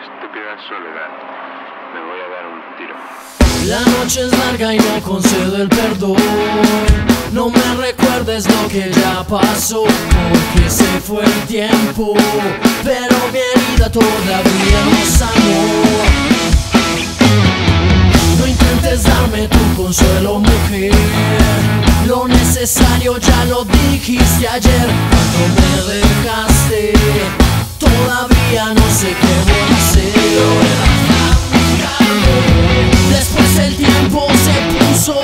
estúpida soledad. Me voy a dar un tiro. La noche es larga y no concedo el perdón. No me recuerdes lo que ya pasó, porque se fue el tiempo. Pero mi herida todavía no sanó. No intentes darme tu consuelo, mujer. Lo necesario ya lo dijiste ayer cuando me dejaste. Todavía no sé qué voy a hacer. Después el tiempo se puso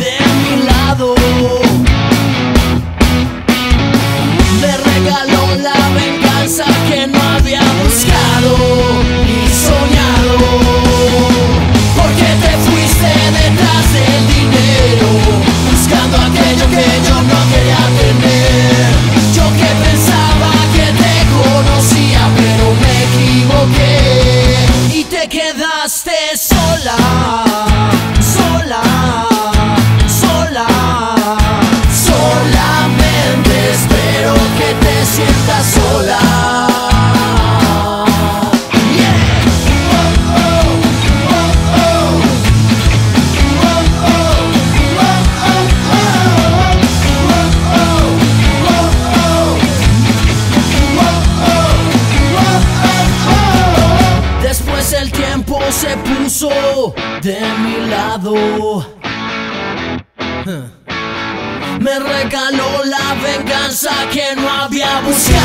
de mi lado. Me regaló la venganza que no había buscado ni soñado. Porque te fuiste detrás del dinero, te quedaste Después el tiempo se puso de mi lado. Me regaló la venganza que no había buscado